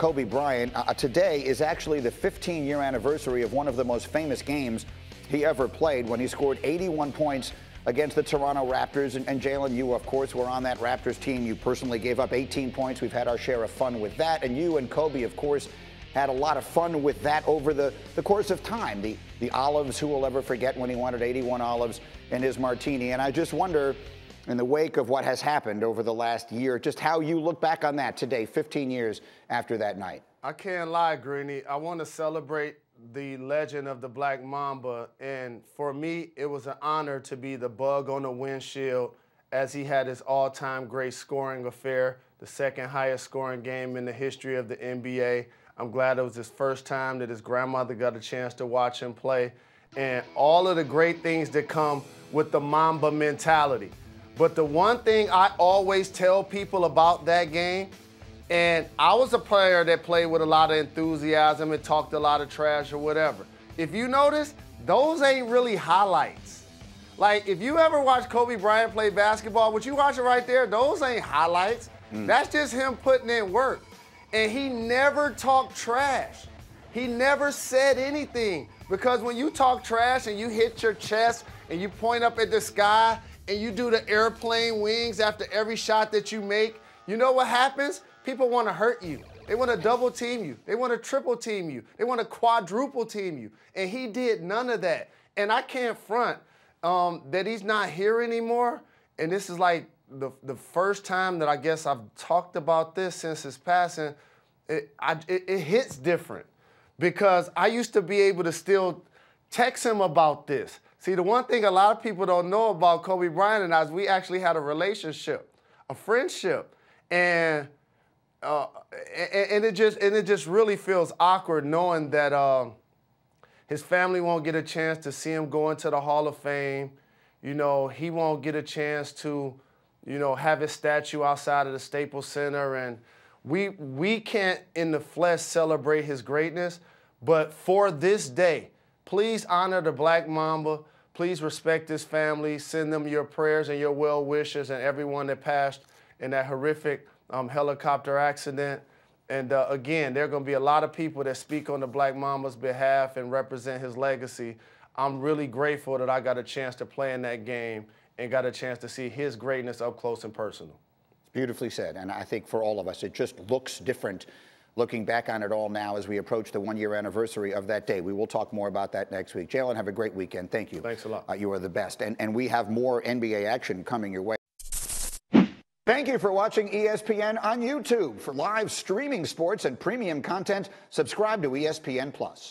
Kobe Bryant. Uh, today is actually the 15 year anniversary of one of the most famous games he ever played when he scored 81 points against the Toronto Raptors. And, and Jalen, you, of course, were on that Raptors team. You personally gave up 18 points. We've had our share of fun with that. And you and Kobe, of course, had a lot of fun with that over the, the course of time. The, the olives, who will ever forget when he wanted 81 olives in his martini? And I just wonder in the wake of what has happened over the last year, just how you look back on that today, 15 years after that night. I can't lie, Greeny. I want to celebrate the legend of the Black Mamba. And for me, it was an honor to be the bug on the windshield as he had his all time great scoring affair, the second highest scoring game in the history of the NBA. I'm glad it was his first time that his grandmother got a chance to watch him play. And all of the great things that come with the Mamba mentality. But the one thing I always tell people about that game, and I was a player that played with a lot of enthusiasm and talked a lot of trash or whatever. If you notice, those ain't really highlights. Like, if you ever watch Kobe Bryant play basketball, what you watching right there, those ain't highlights. Mm. That's just him putting in work. And he never talked trash. He never said anything. Because when you talk trash and you hit your chest and you point up at the sky and you do the airplane wings after every shot that you make, you know what happens? People want to hurt you. They want to double team you. They want to triple team you. They want to quadruple team you. And he did none of that. And I can't front um, that he's not here anymore. And this is like the, the first time that I guess I've talked about this since his passing. It, I, it, it hits different because I used to be able to still text him about this. See, the one thing a lot of people don't know about Kobe Bryant and I is we actually had a relationship, a friendship, and uh, and, and, it just and it just really feels awkward knowing that uh, his family won't get a chance to see him go into the Hall of Fame. You know, he won't get a chance to, you know, have his statue outside of the Staples Center, and we we can't in the flesh celebrate his greatness. But for this day, please honor the Black Mamba. Please respect his family. Send them your prayers and your well wishes and everyone that passed in that horrific um, helicopter accident. And uh, again, there are going to be a lot of people that speak on the Black Mamba's behalf and represent his legacy. I'm really grateful that I got a chance to play in that game and got a chance to see his greatness up close and personal. It's beautifully said. And I think for all of us, it just looks different looking back on it all now as we approach the one year anniversary of that day. We will talk more about that next week. Jalen, have a great weekend. Thank you. Thanks a lot. Uh, you are the best. And, and we have more NBA action coming your way. Thank you for watching ESPN on YouTube. For live streaming sports and premium content, subscribe to ESPN Plus.